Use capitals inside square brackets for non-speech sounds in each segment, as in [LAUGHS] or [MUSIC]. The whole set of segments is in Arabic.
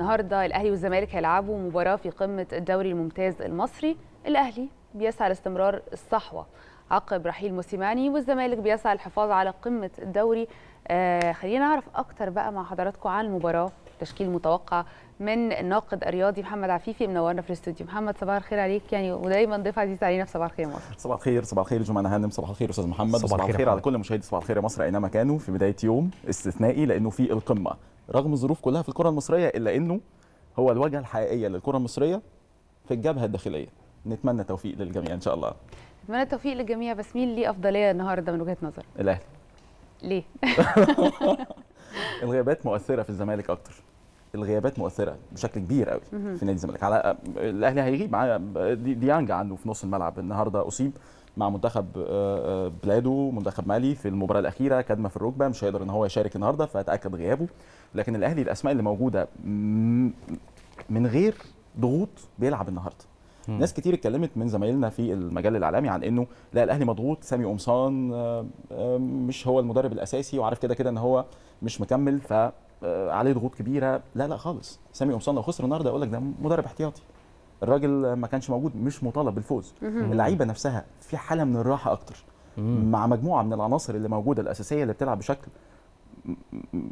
النهارده الاهلي والزمالك هيلعبوا مباراه في قمه الدوري الممتاز المصري. الاهلي بيسعى لاستمرار الصحوه. عقب رحيل موسيماني والزمالك بيسعى للحفاظ على قمه الدوري. آه خلينا نعرف أكتر بقى مع حضراتكم عن المباراه. تشكيل متوقع من الناقد الرياضي محمد عفيفي منورنا في الاستوديو. محمد صباح الخير عليك. يعني ودايما ضيف عزيز علينا في صباح الخير مصر. صباح الخير صباح الخير جمانة هانم صباح الخير أستاذ محمد. صباح, صباح الخير على كل مشاهدي صباح الخير يا مصر أينما كانوا في بداية يوم استثنائي لأنه في القمة. رغم الظروف كلها في الكرة المصرية إلا إنه هو الواجهه الحقيقية للكرة المصرية في الجبهة الداخلية. نتمنى توفيق للجميع إن شاء الله. نتمنى التوفيق للجميع بس مين ليه أفضلية النهارده من وجهة نظر الأهلي. ليه؟ [LAUGHS] الغيابات مؤثرة في الزمالك أكتر. الغيابات مؤثرة بشكل كبير قوي في نادي الزمالك. على الأهلي هيغيب معاه ديانج عنده في نص الملعب. النهارده أصيب مع منتخب بلاده منتخب مالي في المباراة الأخيرة كدمة في الركبة مش هيقدر إن هو يشارك النهارده فتاكد غيابه. لكن الأهلي الأسماء اللي موجودة من غير ضغوط بيلعب النهارده. ناس كتير اتكلمت من زمايلنا في المجال الاعلامي عن إنه لا الأهلي مضغوط سامي قمصان مش هو المدرب الأساسي وعارف كده كده إن هو مش مكمل ف عليه ضغوط كبيرة. لا لا خالص. سامي قمصان لو خسر النهارده أقول لك ده مدرب احتياطي. الراجل ما كانش موجود مش مطالب بالفوز. اللعيبة نفسها في حالة من الراحة أكتر. مع مجموعة من العناصر اللي موجودة الأساسية اللي بتلعب بشكل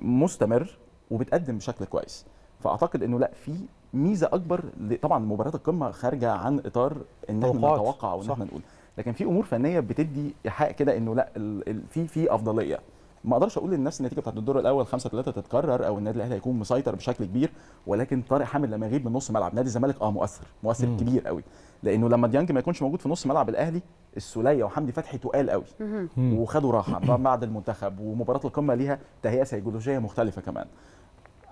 مستمر وبتقدم بشكل كويس. فأعتقد إنه لأ في ميزة أكبر طبعا مباريات القمة خارجة عن إطار إن إحنا نتوقع أو ان إحنا نقول. لكن في أمور فنية بتدي إيحاء كده إنه لأ في في أفضلية. ما أقدرش أقول للناس النتيجة بتاعت الدور الأول 5 3 تتكرر أو النادي الأهلي هيكون مسيطر بشكل كبير ولكن طارق حامد لما يغيب من نص ملعب نادي الزمالك آه مؤثر مؤثر مم. كبير قوي. لأنه لما ديانج ما يكونش موجود في نص ملعب الأهلي السولية وحمدي فتحي تقال قوي. وخدوا راحة [CLEARS THROAT] بعد المنتخب ومباراة القمة ليها تهيئه سيكولوجية مختلفة كمان.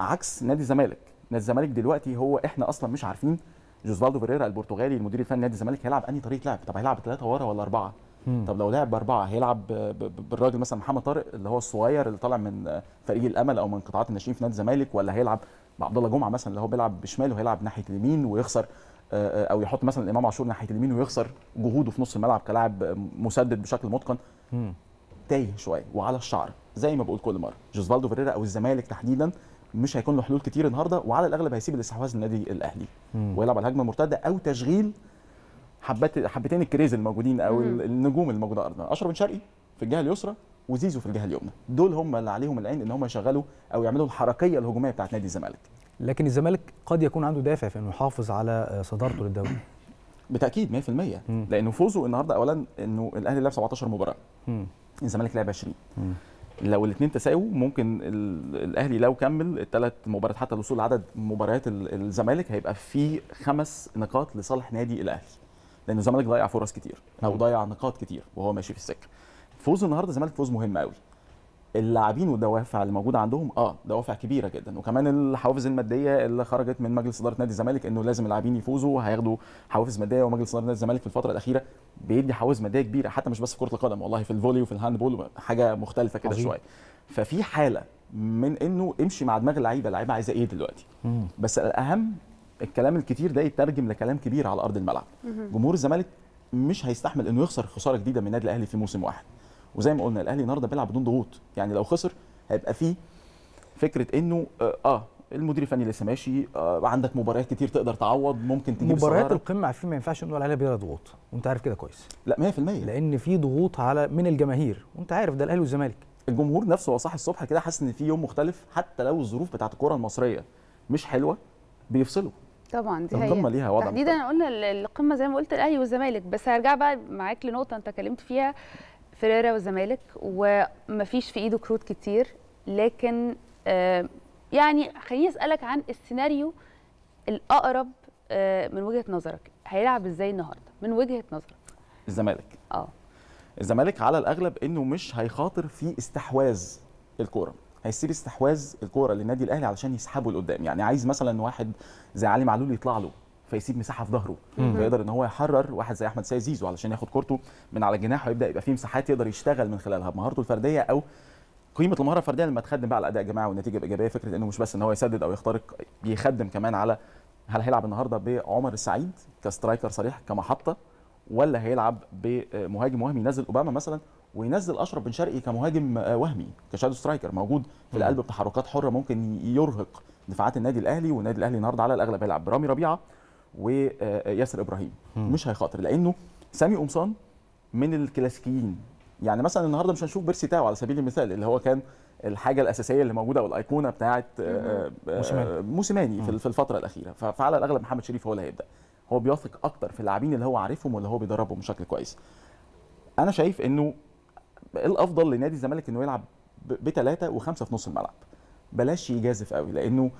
عكس نادي الزمالك. نادي الزمالك دلوقتي هو إحنا أصلا مش عارفين جوزفالدو فيريرا البرتغالي المدير الفني نادي الزمالك هيلعب أنهي طريقة لعب؟ طب هيلعب ثلاثة ورا ولا أربعة؟ مم. طب لو لعب بأربعة هيلعب بالراجل مثلا محمد طارق اللي هو الصغير اللي طالع من فريق الأمل أو من قطاعات الناشئين في نادي الزمالك ولا هيلعب بعبد الله جمعة مثلا اللي هو بيلعب بشماله هيلعب ناحية اليمين ويخسر أو يحط مثلا امام عاشور ناحية اليمين ويخسر جهوده في نص الملعب كلاعب مسدد بشكل متقن. تايه شوية وعلى الشعر زي ما بقول كل مرة. جوزفالدو فيريرا أو الزمالك تحديدا مش هيكون له حلول كتير النهارده وعلى الأغلب هيسيب الاستحواذ للنادي الأهلي. ويلعب على الهجمة المرتدة أو تشغيل حبات حبتين الكريز الموجودين أو مم. النجوم الموجوده أرضنا أشرف بن شرقي في الجهة اليسرى وزيزو في الجهة اليمنى دول هم اللي عليهم العين إن هم يشغلوا أو يعملوا الحركية الهجومية بتاعت نادي الزمالك لكن الزمالك قد يكون عنده دافع في إنه يحافظ على صدارته للدوري بالتاكيد 100% مم. لأنه فوزه النهارده اولا إنه الأهلي لعب 17 مباراة مم. الزمالك لعب 20 مم. لو الاثنين تساووا ممكن الأهلي لو كمل الثلاث مباريات حتى الوصول لعدد مباريات الزمالك هيبقى في خمس نقاط لصالح نادي الأهلي لأن الزمالك ضيع فرص كتير أو ضيع نقاط كتير وهو ماشي في السكة. فوز النهارده الزمالك فوز مهم قوي اللاعبين والدوافع اللي موجودة عندهم آه دوافع كبيرة جدا. وكمان الحوافز المادية اللي خرجت من مجلس إدارة نادي الزمالك إنه لازم اللاعبين يفوزوا هياخدوا حوافز مادية. ومجلس إدارة نادي الزمالك في الفترة الأخيرة بيدي حوافز مادية كبيرة حتى مش بس في كرة القدم والله في ال volley وفي ال handball حاجة مختلفة كده شوية. ففي حالة من إنه امشي مع دماغ اللعيبة اللعيبة عايزة إيه دلوقتي؟ مم. بس الأهم الكلام الكتير ده يترجم لكلام كبير على أرض الملعب. جمهور الزمالك مش هيستحمل إنه يخسر خسارة جديدة من النادي الأهلي في موسم واحد. وزي ما قلنا الأهلي النهارده بيلعب بدون ضغوط. يعني لو خسر هيبقى فيه فكرة إنه آه, آه المدير الفني لسه ماشي آه عندك مباريات كتير تقدر تعوض ممكن تجيب مباريات القمة عارفين ما ينفعش نقول عليها بلا ضغوط. وأنت عارف كده كويس. لا 100% لأن في ضغوط على من الجماهير. وأنت عارف ده الأهلي والزمالك. الجمهور نفسه هو صاحي الصبح كده حاسس إن في يوم مختلف حتى لو الظروف بتاعت الكره المصرية مش حلوة بيفصلوا. طبعا دي القمه ليها وضع تحديدا قلنا القمة زي ما قلت الأهلي والزمالك. بس هرجع بقى معاك لنقطة أنت اتكلمت فيها فيريرا والزمالك ومفيش في إيده كروت كتير. لكن آه يعني خليني أسألك عن السيناريو الأقرب آه من وجهة نظرك. هيلعب إزاي النهارده؟ من وجهة نظرك. الزمالك. آه. الزمالك على الأغلب إنه مش هيخاطر في استحواذ الكورة. هيسيب استحواذ الكورة للنادي الأهلي علشان يسحبه لقدام. يعني عايز مثلا واحد زي علي معلول يطلع له فيسيب مساحة في ظهره. فيقدر إن هو يحرر واحد زي أحمد سيد زيزو علشان ياخد كورته من على الجناح ويبدا يبقى فيه مساحات يقدر يشتغل من خلالها. بمهارته الفردية أو قيمة المهارة الفردية لما تخدم بقى على الاداء الجماعي والنتيجه الايجابيه فكرة إنه مش بس إن هو يسدد أو يخترق بيخدم كمان على هل هيلعب النهارده بعمر السعيد ك striker صريح كمحطة ولا هيلعب بمهاجم وهمي ينزل أوباما مثلا. وينزل أشرف بن شرقي كمهاجم وهمي ك shadow striker موجود في القلب بتحركات حرة ممكن يرهق دفاعات النادي الأهلي والنادي الأهلي النهارده على الأغلب هيلعب برامي ربيعة وياسر إبراهيم. م. مش هيخاطر لأنه سامي قمصان من الكلاسيكيين. يعني مثلا النهارده مش هنشوف بيرسي تاو على سبيل المثال اللي هو كان الحاجة الأساسية اللي موجودة أو الأيقونة بتاعه موسيماني. في الفترة الأخيرة. فعلى الأغلب محمد شريف هو اللي هيبدأ. هو بيثق أكتر في اللاعبين اللي هو عارفهم واللي هو بيدربهم بشكل كويس. أنا شايف إنه الأفضل لنادي الزمالك إنه يلعب بثلاثه وخمسة في نص الملعب؟ بلاش يجازف قوي لأنه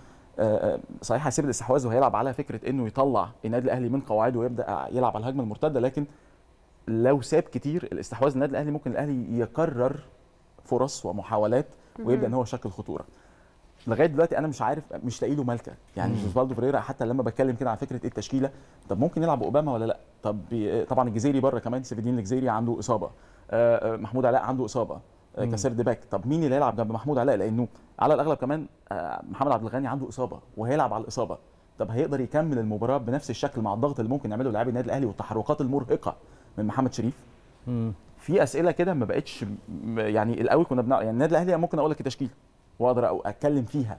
صحيح هيسيب الاستحواذ وهيلعب على فكرة إنه يطلع النادي الأهلي من قواعده ويبدأ يلعب على الهجمة المرتدة لكن لو ساب كتير الاستحواذ النادي الأهلي ممكن الأهلي يكرر فرص ومحاولات ويبدأ إن هو يشكل خطورة. لغاية دلوقتي أنا مش عارف مش لاقي له مالكه يعني جوزفالدو فريرا حتى لما بتكلم كده عن فكرة إيه التشكيلة طب ممكن يلعب أوباما ولا لأ؟ طب طبعا الجزيري بره كمان سيف الدين الجزيري عنده إصابة. محمود علاء عنده إصابة كسير باك. طب مين اللي هيلعب جنب محمود علاء؟ لأنه على الأغلب كمان محمد عبد الغني عنده إصابة وهيلعب على الإصابة. طب هيقدر يكمل المباراة بنفس الشكل مع الضغط اللي ممكن يعمله لاعبي النادي الأهلي والتحركات المرهقة من محمد شريف؟ مم. في أسئلة كده ما بقتش يعني الأول كنا بنع... يعني النادي الأهلي ممكن أقول لك التشكيل وأقدر أو أتكلم فيها.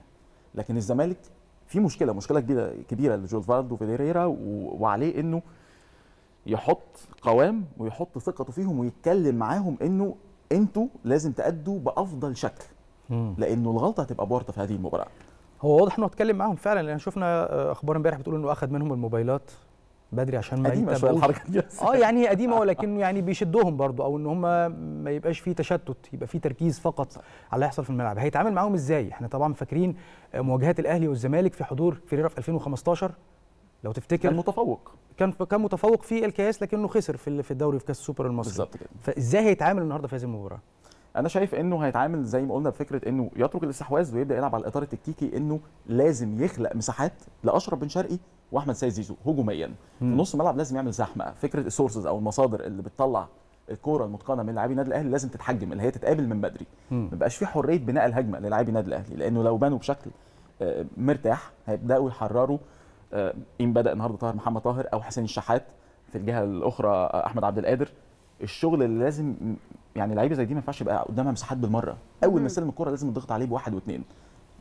لكن الزمالك في مشكلة مشكلة كبيرة كبيرة لجوزفالدو فيريرا و... وعليه إنه يحط قوام ويحط ثقته فيهم ويتكلم معاهم إنه أنتوا لازم تأدوا بأفضل شكل. لأنه الغلطة هتبقى بورطة في هذه المباراة. هو واضح إنه اتكلم معاهم فعلا لأن شفنا أخبار امبارح بتقول إنه أخذ منهم الموبايلات بدري عشان ما قديمة شوية الحركة دي آه يعني هي قديمة [LAUGHS] ولكنه يعني بيشدهم برضو أو إن هم ما يبقاش فيه تشتت يبقى فيه تركيز فقط على اللي هيحصل في الملعب. هيتعامل معاهم إزاي؟ إحنا طبعا فاكرين مواجهات الأهلي والزمالك في حضور فيريرا في 2015 لو تفتكر كان متفوق. كان كان متفوق في الكاس لكنه خسر في في الدوري في كاس السوبر المصري. بالظبط كده. فإزاي هيتعامل النهارده في هذه المباراه أنا شايف إنه هيتعامل زي ما قلنا بفكرة إنه يترك الاستحواذ ويبدأ يلعب على الاطار التكتيكي إنه لازم يخلق مساحات لأشرف بن شرقي وأحمد سيد زيزو هجوميا. في نص الملعب لازم يعمل زحمة. فكرة ال sources أو المصادر اللي بتطلع الكورة المتقنة من لاعبي النادي الأهلي لازم تتحجم اللي هي تتقابل من بدري. ما بقاش في حرية بناء الهجمة للاعبي النادي الأهلي لأنه لو بنوا بشكل مرتاح هيبدأوا يحرروا إن بدأ النهارده طاهر محمد طاهر أو حسين الشحات في الجهة الأخرى أحمد عبد القادر. الشغل اللي لازم يعني لعيبة زي دي ما ينفعش يبقى قدامها مساحات بالمرة. أول ما يستلم الكرة لازم الضغط عليه بواحد واثنين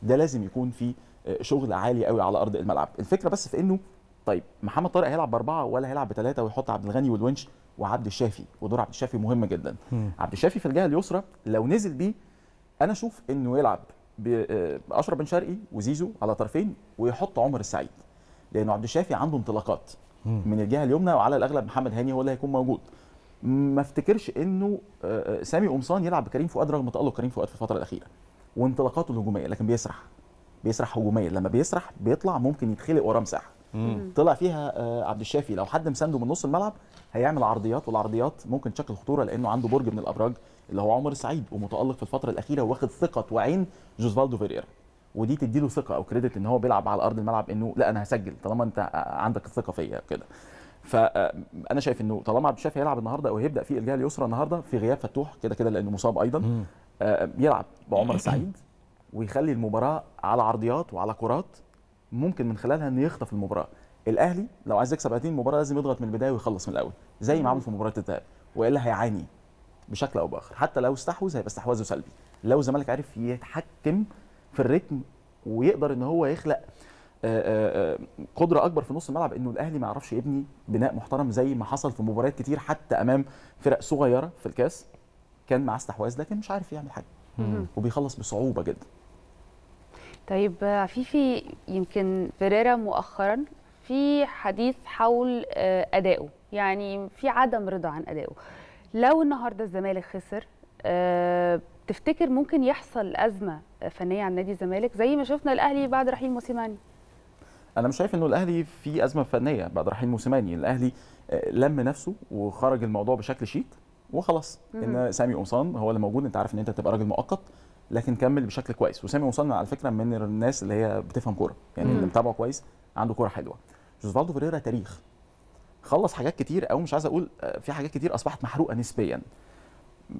ده لازم يكون في شغل عالي قوي على أرض الملعب. الفكرة بس في إنه طيب محمد طارق هيلعب بأربعة ولا هيلعب بثلاثه ويحط عبد الغني والونش وعبد الشافي. ودور عبد الشافي مهم جدا. م. عبد الشافي في الجهة اليسرى لو نزل بيه أنا أشوف إنه يلعب باشرف بن شرقي وزيزو على طرفين ويحط عمر السعيد. لأنه عبد الشافي عنده انطلاقات. من الجهة اليمنى وعلى الأغلب محمد هاني هو اللي هيكون موجود. ما افتكرش إنه سامي قمصان يلعب بكريم فؤاد رغم تألق كريم فؤاد في الفترة الأخيرة. وانطلاقاته الهجومية لكن بيسرح. بيسرح هجوميا. لما بيسرح بيطلع ممكن يتخلق وراه مساحة. طلع فيها عبد الشافي. لو حد مسانده من نص الملعب هيعمل عرضيات والعرضيات ممكن تشكل خطورة لأنه عنده برج من الأبراج اللي هو عمر السعيد ومتألق في الفترة الأخيرة واخد ثقة وعين جوزفالدو فيريرا. ودي تديله ثقة أو كريدت إن هو بيلعب على أرض الملعب إنه لا أنا هسجل طالما أنت عندك الثقة فيا كده. فانا شايف إنه طالما عبد الشافي هيلعب النهارده أو هيبدأ في الجهه اليسرى النهارده في غياب فتوح كده كده لأنه مصاب أيضا يلعب بعمر السعيد ويخلي المباراة على عرضيات وعلى كرات ممكن من خلالها إنه يخطف المباراة. الأهلي لو عايز يكسب هذه المباراه لازم يضغط من البداية ويخلص من الأول زي ما عمل في مباراة الذهاب وإلا هيعاني بشكل أو بآخر. حتى لو استحوذ هيبقى استحواذه سلبي. لو الزمالك عرف يتحكم في الريتم ويقدر إن هو يخلق قدرة أكبر في نص الملعب إنه الأهلي ما يعرفش يبني بناء محترم زي ما حصل في مباريات كتير حتى أمام فرق صغيرة في الكاس. كان معاه استحواذ لكن مش عارف يعمل حاجة. وبيخلص بصعوبة جدا. طيب عفيفي يمكن فيريرا مؤخرا في حديث حول ادائه يعني في عدم رضا عن ادائه لو النهارده الزمالك خسر تفتكر ممكن يحصل أزمة فنية عن نادي الزمالك؟ زي ما شفنا الأهلي بعد رحيل موسيماني. أنا مش شايف إنه الأهلي في أزمة فنية بعد رحيل موسيماني. الأهلي لم نفسه وخرج الموضوع بشكل شيك وخلاص. إن سامي قمصان هو اللي موجود. أنت عارف إن أنت تبقى راجل مؤقت لكن كمل بشكل كويس. وسامي قمصان على فكرة من الناس اللي هي بتفهم كورة يعني اللي متابعه كويس عنده كورة حلوة. جوزفالدو فيريرا تاريخ. خلص حاجات كتير أو مش عايز أقول في حاجات كتير أصبحت محروقة نسبيا.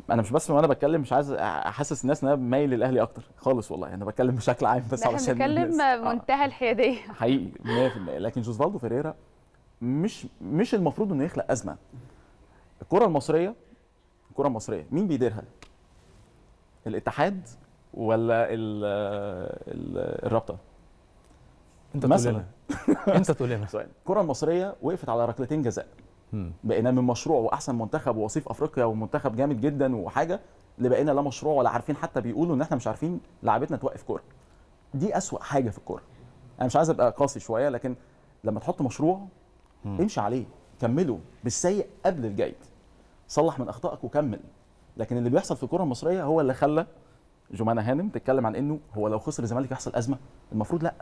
أنا مش بس وأنا بتكلم مش عايز احسس الناس ان أنا مايل للاهلي أكتر خالص والله. أنا بتكلم بشكل عام بس علشان بتكلم منتهى الحيادية. [LAUGHS] حقيقي 100% لكن جوزفالدو فيريرا مش مش المفروض انه يخلق أزمة. الكرة المصرية الكرة المصرية مين بيديرها؟ الاتحاد ولا ال ال الرابطة؟ انت تقول لنا. انت تقول لنا. [LAUGHS] سؤال. الكرة المصرية وقفت على ركلتين جزاء. بقينا من مشروع واحسن منتخب ووصيف افريقيا ومنتخب جامد جدا وحاجة لبقينا لا مشروع ولا عارفين حتى بيقولوا إن إحنا مش عارفين لعبتنا توقف كورة. دي أسوأ حاجة في الكورة. أنا مش عايز أبقى قاسي شوية لكن لما تحط مشروع. امشي عليه كمله بالسيء قبل الجيد. صلح من أخطائك وكمل. لكن اللي بيحصل في الكره المصرية هو اللي خلى جمانة هانم تتكلم عن إنه هو لو خسر الزمالك يحصل أزمة. المفروض لأ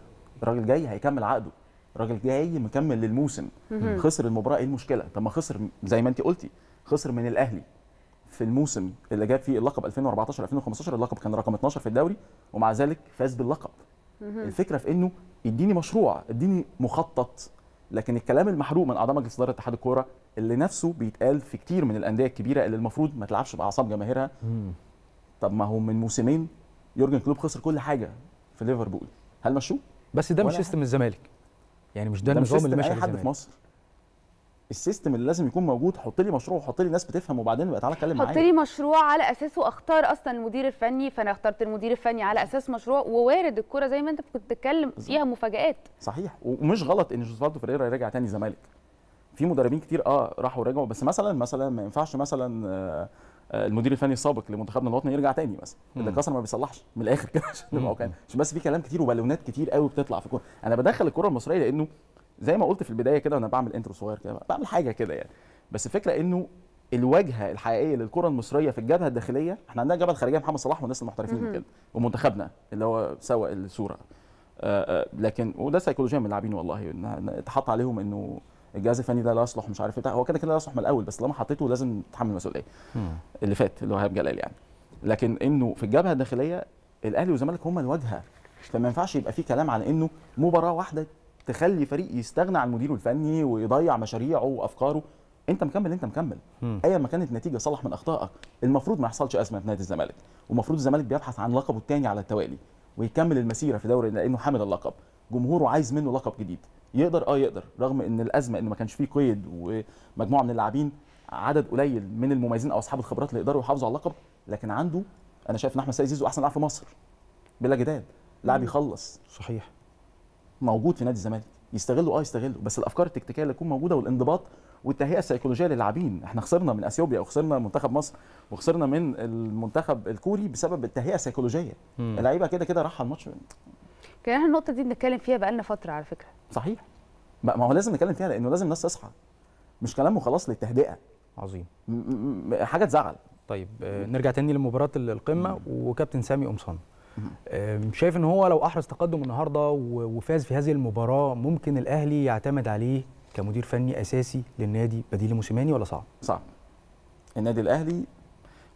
الراجل جاي هيكمل عقده. الراجل جاي مكمل للموسم. مم. خسر المباراة إيه المشكلة؟ طب ما خسر زي ما انت قلتي خسر من الأهلي في الموسم اللي جاب فيه اللقب 2014 2015 اللقب كان رقم 12 في الدوري ومع ذلك فاز باللقب. مم. الفكرة في إنه اديني مشروع اديني مخطط لكن الكلام المحروق من أعضاء مجلس إدارة اتحاد الكورة اللي نفسه بيتقال في كتير من الأندية الكبيرة اللي المفروض ما تلعبش بأعصاب جماهيرها. طب ما هو من موسمين يورجن كلوب خسر كل حاجة في ليفربول. هل مشوه بس ده مش system الزمالك. يعني مش ده, النظام اللي ماشي أي حد في مصر. ال system اللي لازم يكون موجود حط لي مشروع وحط لي ناس بتفهم وبعدين يبقى تعالى اتكلم معايا. حط لي مشروع على اساسه اختار أصلا المدير الفني فأنا اخترت المدير الفني على أساس مشروع ووارد الكورة زي ما أنت كنت بتتكلم فيها مفاجآت. صحيح. ومش غلط إن جوزفالدو فريرا يرجع تاني زمالك. في مدربين كتير آه راحوا ورجعوا بس مثلا مثلا ما ينفعش مثلا آه المدير الفني السابق لمنتخبنا الوطني يرجع تاني مثلا. اللي كسر ما بيصلحش من الآخر كده عشان نبقى كان عشان بس في كلام كتير وبالونات كتير قوي بتطلع في الكورة. أنا بدخل الكورة المصرية لأنه زي ما قلت في البداية كده وأنا بعمل انترو صغير كده بعمل حاجة كده يعني. بس الفكرة إنه الواجهة الحقيقية للكره المصرية في الجبهة الداخلية إحنا عندنا الجبهه الخارجيه محمد صلاح والناس المحترفين كده ومنتخبنا اللي هو سوى الصورة. آآ آآ لكن وده سيكولوجيا من اللاعبين والله اتحط عليهم إنه الجهاز الفني ده لا يصلح مش عارف إيه هو كده كده لا يصلح من الأول بس لما حطيته لازم تتحمل المسؤولية اللي فات اللي هو ايهاب جلال يعني. لكن إنه في الجبهة الداخلية الأهلي والزمالك هم الواجهة. فما ينفعش يبقى في كلام عن إنه مباراة واحدة تخلي فريق يستغنى عن مديره الفني ويضيع مشاريعه وأفكاره. أنت مكمل أنت مكمل. ايا ما كانت النتيجة صلح من أخطائك. المفروض ما يحصلش أزمة في نادي الزمالك. ومفروض الزمالك بيبحث عن لقبه الثاني على التوالي ويكمل المسيرة في دوري لأنه حامل اللقب. جمهوره عايز منه لقب جديد. يقدر آه يقدر. رغم إن الأزمة إنه ما كانش فيه قيد ومجموعة من اللاعبين عدد قليل من المميزين أو أصحاب الخبرات اللي يقدروا يحافظوا على اللقب لكن عنده أنا شايف إن أحمد سيد زيزو أحسن لاعب في مصر بلا جدال. لاعب يخلص. صحيح. موجود في نادي الزمالك. يستغله آه يستغله. بس الأفكار التكتيكية اللي تكون موجودة والانضباط والتهيئة السيكولوجية للاعبين. إحنا خسرنا من أثيوبيا وخسرنا منتخب مصر وخسرنا من المنتخب الكوري بسبب التهيئة السيكولوجية. اللعيبة كده كده راح الماتش. كان إحنا النقطة دي بنتكلم فيها بقالنا فترة على فكرة صحيح ما هو لازم نتكلم فيها لأنه لازم الناس تصحى مش كلام وخلاص للتهدئة عظيم حاجة تزعل طيب آه نرجع تاني لمباراة القمة وكابتن سامي قمصان شايف إن هو لو أحرز تقدم النهارده وفاز في هذه المباراة ممكن الأهلي يعتمد عليه كمدير فني أساسي للنادي بديل موسيماني ولا صعب؟ صعب. النادي الأهلي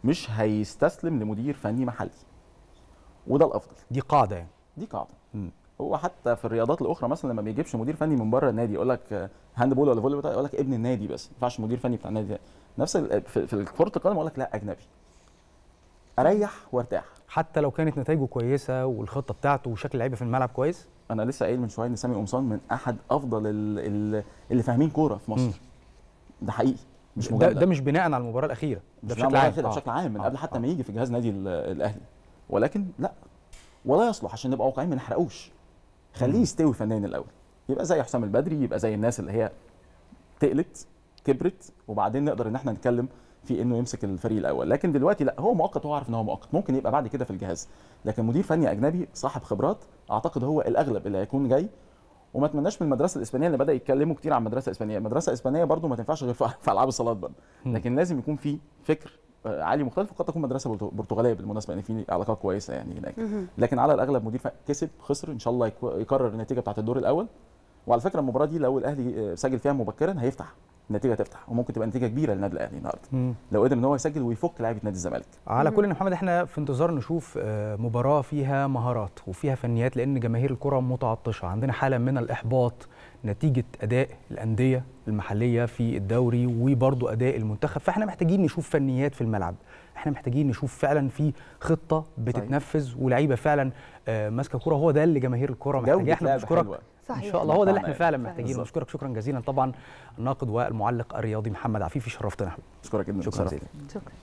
مش هيستسلم لمدير فني محلي. وده الأفضل. دي قاعدة يعني. دي قاعدة. م. هو حتى في الرياضات الأخرى مثلا لما بيجيبش مدير فني من بره النادي يقول لك handball ولا volley يقول لك ابن النادي بس ما ينفعش مدير فني بتاع النادي نفس في كره القدم يقول لك لا أجنبي. أريح وأرتاح. حتى لو كانت نتائجه كويسة والخطة بتاعته وشكل اللعيبة في الملعب كويس أنا لسه قايل من شوية إن سامي قمصان من أحد أفضل اللي فاهمين كورة في مصر م. ده حقيقي مش ده, ده مش بناء على المباراة الأخيرة ده بشكل عام كده بشكل عام من قبل حتى ما يجي في جهاز نادي الأهلي ولكن لا ولا يصلح عشان نبقى واقعيين ما نحرقوش. خليه يستوي فنيا الأول. يبقى زي حسام البدري يبقى زي الناس اللي هي تقلت كبرت وبعدين نقدر إن إحنا نتكلم في إنه يمسك الفريق الأول. لكن دلوقتي لا هو مؤقت هو عارف إن هو مؤقت. ممكن يبقى بعد كده في الجهاز. لكن مدير فني أجنبي صاحب خبرات أعتقد هو الأغلب اللي هيكون جاي. وما أتمناش من المدرسة الإسبانية اللي بدأ يتكلموا كتير عن المدرسة الإسبانية. المدرسة الإسبانية برضو ما تنفعش غير في [LAUGHS] ألعاب الصالات برضه لكن لازم يكون في فكر عالي مختلف وقد تكون مدرسة برتغالية بالمناسبة يعني في علاقات كويسة يعني هناك. لكن على الأغلب مدير كسب خسر إن شاء الله يكرر النتيجة بتاعت الدور الأول. وعلى فكرة المباراة دي لو الأهلي سجل فيها مبكرا هيفتح. النتيجة تفتح. وممكن تبقى نتيجة كبيرة للنادي الأهلي النهارده. لو قدر إن هو يسجل ويفك لعيبة نادي الزمالك. على كل محمد إحنا في انتظار نشوف مباراة فيها مهارات وفيها فنيات لأن جماهير الكرة متعطشة. عندنا حالة من الإحباط نتيجة أداء الأندية المحلية في الدوري وبرضه أداء المنتخب. فإحنا محتاجين نشوف فنيات في الملعب. إحنا محتاجين نشوف فعلا في خطة بتتنفذ ولعيبة فعلا ماسكة كوره هو ده اللي جماهير الكره محتاجاه إحنا بنشكرك. صحيح. إن شاء الله. هو ده اللي إحنا فعلا محتاجينه. بشكرك شكرا جزيلا. طبعا الناقد والمعلق الرياضي محمد عفيفي شرفتنا. اشكرك جدا. شكرا. جزيلا شكرا.